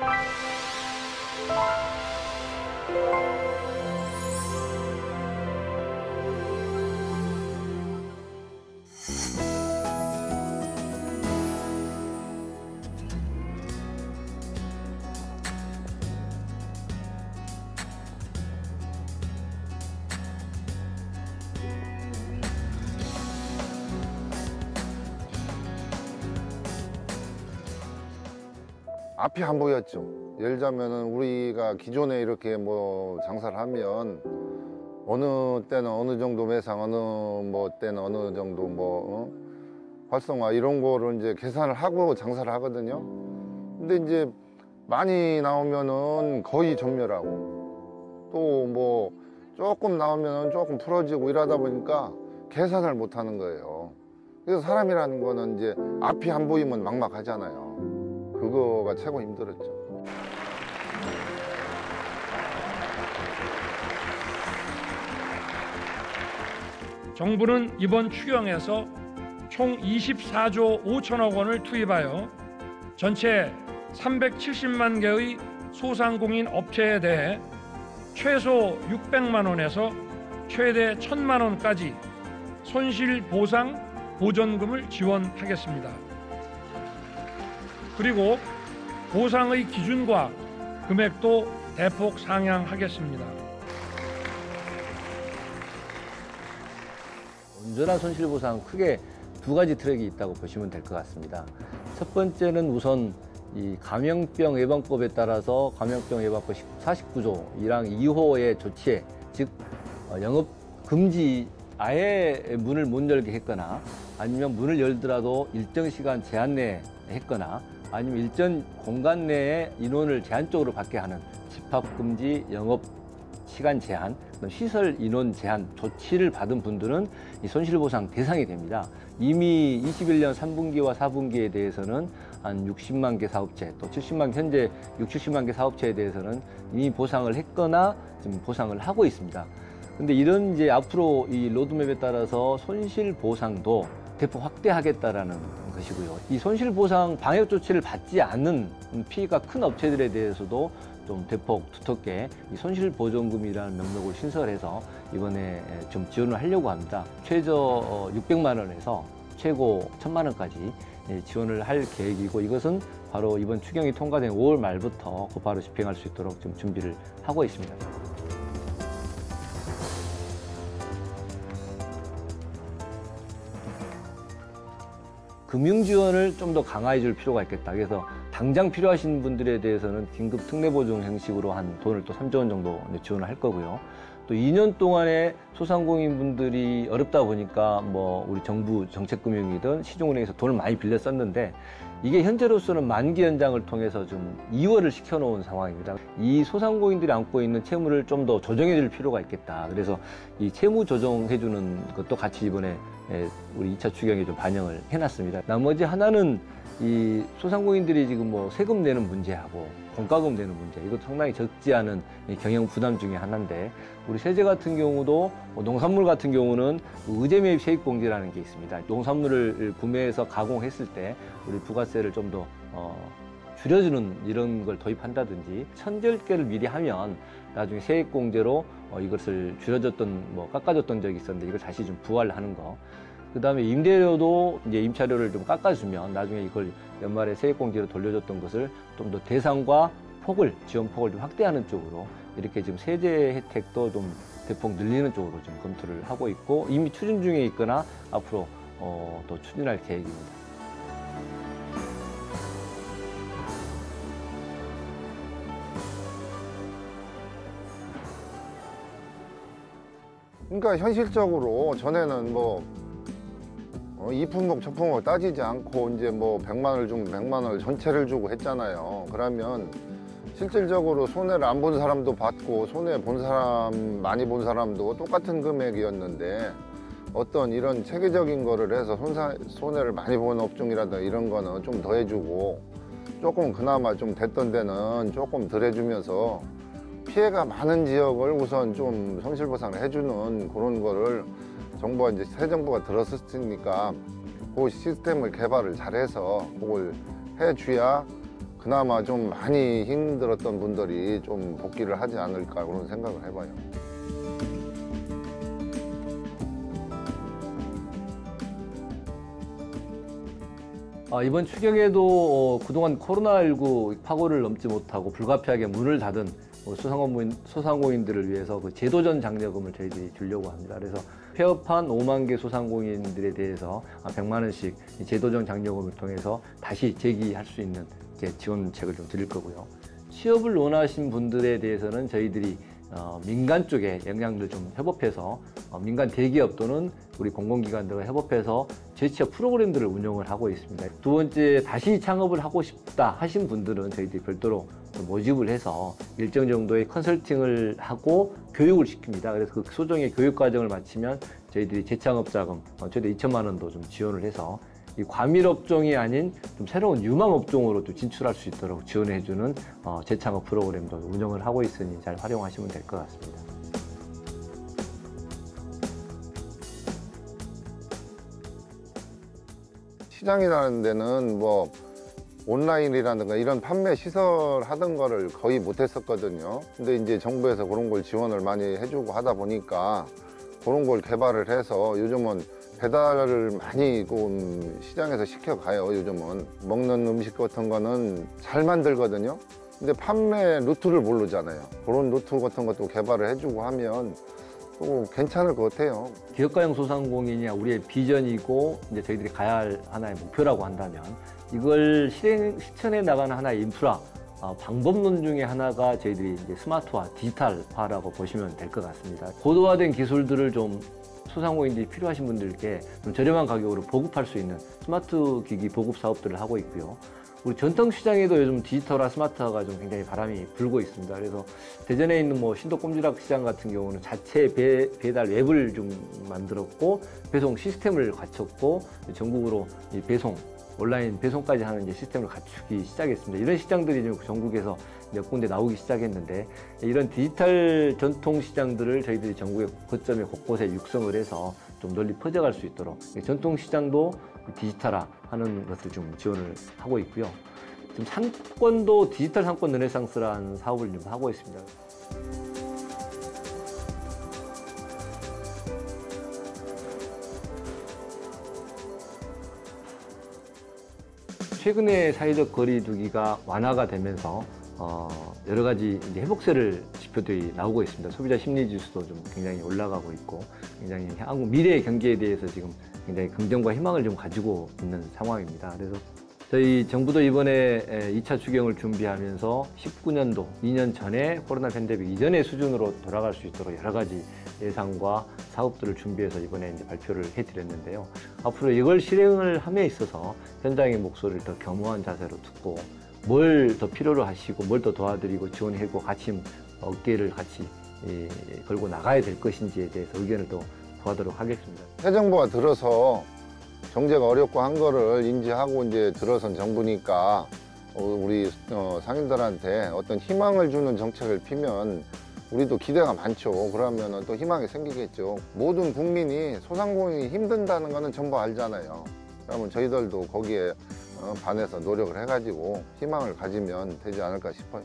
Thank you. 앞이 안 보였죠. 예를 들자면은 우리가 기존에 이렇게 뭐 장사를 하면 어느 때는 어느 정도 매상, 어느 뭐 때는 어느 정도 뭐 어? 활성화 이런 거를 이제 계산을 하고 장사를 하거든요. 근데 이제 많이 나오면은 거의 전멸하고 또 뭐 조금 나오면은 조금 풀어지고 이러다 보니까 계산을 못 하는 거예요. 그래서 사람이라는 거는 이제 앞이 안 보이면 막막하잖아요. 그거가 최고 힘들었죠. 정부는 이번 추경에서 총 24조 5천억 원을 투입하여 전체 370만 개의 소상공인 업체에 대해 최소 600만 원에서 최대 1000만 원까지 손실 보상 보전금을 지원하겠습니다. 그리고 보상의 기준과 금액도 대폭 상향하겠습니다. 온전한 손실보상 크게 두 가지 트랙이 있다고 보시면 될 것 같습니다. 첫 번째는 우선 이 감염병 예방법에 따라서 감염병 예방법 49조 1항 2호의 조치에 즉 어, 영업 금지 아예 문을 못 열게 했거나 아니면 문을 열더라도 일정 시간 제한 내에 했거나 아니면 일정 공간 내에 인원을 제한적으로 받게 하는 집합 금지 영업 시간 제한, 시설 인원 제한 조치를 받은 분들은 이 손실보상 대상이 됩니다. 이미 21년 3분기와 4분기에 대해서는 한 60만 개 사업체, 또 70만 현재 6, 70만 개 사업체에 대해서는 이미 보상을 했거나 지금 보상을 하고 있습니다. 근데 이런 이제 앞으로 이 로드맵에 따라서 손실 보상도 대폭 확대하겠다라는 것이고요. 이 손실 보상 방역 조치를 받지 않는 피해가 큰 업체들에 대해서도 좀 대폭 두텁게 이 손실 보전금이라는 명목을 신설해서 이번에 좀 지원을 하려고 합니다. 최저 600만 원에서 최고 1000만 원까지 예, 지원을 할 계획이고 이것은 바로 이번 추경이 통과된 5월 말부터 곧바로 집행할 수 있도록 좀 준비를 하고 있습니다. 금융 지원을 좀 더 강화해 줄 필요가 있겠다. 그래서 당장 필요하신 분들에 대해서는 긴급 특례 보증 형식으로 한 돈을 또 3조 원 정도 지원을 할 거고요. 또 2년 동안에 소상공인 분들이 어렵다 보니까 뭐 우리 정부 정책금융이든 시중은행에서 돈을 많이 빌려 썼는데 이게 현재로서는 만기 연장을 통해서 좀 이월을 시켜놓은 상황입니다. 이 소상공인들이 안고 있는 채무를 좀 더 조정해 줄 필요가 있겠다. 그래서 이 채무 조정해 주는 것도 같이 이번에 우리 2차 추경에 좀 반영을 해놨습니다. 나머지 하나는 이 소상공인들이 지금 뭐 세금 내는 문제하고 공과금 내는 문제 이거 상당히 적지 않은 경영 부담 중에 하나인데 우리 세제 같은 경우도 뭐 농산물 같은 경우는 의제 매입 세입 공제라는 게 있습니다. 농산물을 구매해서 가공했을 때 우리 부가세를 좀더 어, 줄여주는 이런 걸 도입한다든지 천절개를 미리 하면 나중에 세액 공제로 어, 이것을 줄여줬던 뭐 깎아줬던 적이 있었는데 이걸 다시 좀 부활 하는 거 그 다음에 임대료도 이제 임차료를 좀 깎아주면 나중에 이걸 연말에 세액공제로 돌려줬던 것을 좀 더 대상과 폭을, 지원 폭을 좀 확대하는 쪽으로 이렇게 지금 세제 혜택도 좀 대폭 늘리는 쪽으로 좀 검토를 하고 있고 이미 추진 중에 있거나 앞으로 어, 또 추진할 계획입니다. 그러니까 현실적으로 전에는 뭐 어, 이 품목 저 품목 따지지 않고 이제 뭐 100만 원을 주면 100만 원을 전체를 주고 했잖아요. 그러면 실질적으로 손해를 안 본 사람도 받고 손해 본 사람 많이 본 사람도 똑같은 금액이었는데 어떤 이런 체계적인 거를 해서 손사, 손해를 많이 본 업종이라든가 이런 거는 좀 더 해주고 조금 그나마 좀 됐던 데는 조금 덜 해주면서 피해가 많은 지역을 우선 좀 손실보상을 해주는 그런 거를 정부가 이제 새 정부가 들었으니까 그 시스템을 개발을 잘해서 그걸 해줘야 그나마 좀 많이 힘들었던 분들이 좀 복귀를 하지 않을까 그런 생각을 해봐요. 아, 이번 추경에도 어, 그동안 코로나19 파고를 넘지 못하고 불가피하게 문을 닫은 어, 소상공인, 소상공인들을 위해서 그 제도전 장려금을 저희들이 주려고 합니다. 그래서 폐업한 5만 개 소상공인들에 대해서 아, 100만 원씩 이 제도전 장려금을 통해서 다시 재기할 수 있는 지원책을 좀 드릴 거고요. 취업을 원하신 분들에 대해서는 저희들이 어, 민간 쪽에 역량들 좀 협업해서 어, 민간 대기업 또는 우리 공공기관들과 협업해서 재취업 프로그램들을 운영을 하고 있습니다. 두 번째 다시 창업을 하고 싶다 하신 분들은 저희들이 별도로 좀 모집을 해서 일정 정도의 컨설팅을 하고 교육을 시킵니다. 그래서 그 소정의 교육 과정을 마치면 저희들이 재창업 자금 어, 최대 2천만 원도 좀 지원을 해서 이 과밀 업종이 아닌 좀 새로운 유망 업종으로 또 진출할 수 있도록 지원해주는 어, 재창업 프로그램도 운영을 하고 있으니 잘 활용하시면 될 것 같습니다. 시장이라는 데는 뭐 온라인이라든가 이런 판매 시설 하던 거를 거의 못 했었거든요. 근데 이제 정부에서 그런 걸 지원을 많이 해주고 하다 보니까 그런 걸 개발을 해서 요즘은 배달을 많이 좀 시장에서 시켜가요. 요즘은 먹는 음식 같은 거는 잘 만들거든요. 근데 판매 루트를 모르잖아요. 그런 루트 같은 것도 개발을 해주고 하면 또 괜찮을 것 같아요. 기업가형 소상공인이 우리의 비전이고 이제 저희들이 가야 할 하나의 목표라고 한다면 이걸 실행 실천해 나가는 하나의 인프라 어, 방법론 중에 하나가 저희들이 이제 스마트화, 디지털화라고 보시면 될 것 같습니다. 고도화된 기술들을 좀 소상공인들이 필요하신 분들께 좀 저렴한 가격으로 보급할 수 있는 스마트 기기 보급 사업들을 하고 있고요. 우리 전통 시장에도 요즘 디지털화, 스마트화가 좀 굉장히 바람이 불고 있습니다. 그래서 대전에 있는 뭐 신도 꼼지락 시장 같은 경우는 자체 배, 배달 웹을 좀 만들었고 배송 시스템을 갖췄고 전국으로 이 배송 온라인 배송까지 하는 시스템을 갖추기 시작했습니다. 이런 시장들이 지금 전국에서 몇 군데 나오기 시작했는데 이런 디지털 전통 시장들을 저희들이 전국의 거점에 곳곳에 육성을 해서 좀 널리 퍼져갈 수 있도록 전통 시장도 디지털화 하는 것을 좀 지원을 하고 있고요. 지금 상권도 디지털 상권 르네상스라는 사업을 좀 하고 있습니다. 최근에 사회적 거리두기가 완화가 되면서 어, 여러 가지 이제 회복세를 지표들이 나오고 있습니다. 소비자 심리 지수도 좀 굉장히 올라가고 있고 굉장히 한국 미래의 경제에 대해서 지금 굉장히 긍정과 희망을 좀 가지고 있는 상황입니다. 그래서 저희 정부도 이번에 2차 추경을 준비하면서 19년도, 2년 전에 코로나 팬데믹 이전의 수준으로 돌아갈 수 있도록 여러 가지 예상과 사업들을 준비해서 이번에 이제 발표를 해드렸는데요. 앞으로 이걸 실행을 함에 있어서 현장의 목소리를 더 겸허한 자세로 듣고 뭘 더 필요로 하시고 뭘 더 도와드리고 지원하고 같이 어깨를 같이 예, 걸고 나가야 될 것인지에 대해서 의견을 또 구하도록 하겠습니다. 새 정부가 들어서 경제가 어렵고 한 거를 인지하고 이제 들어선 정부니까 어, 우리 어, 상인들한테 어떤 희망을 주는 정책을 피면 우리도 기대가 많죠. 그러면 또 희망이 생기겠죠. 모든 국민이 소상공인이 힘든다는 거는 전부 알잖아요. 그러면 저희들도 거기에 어, 반해서 노력을 해가지고 희망을 가지면 되지 않을까 싶어요.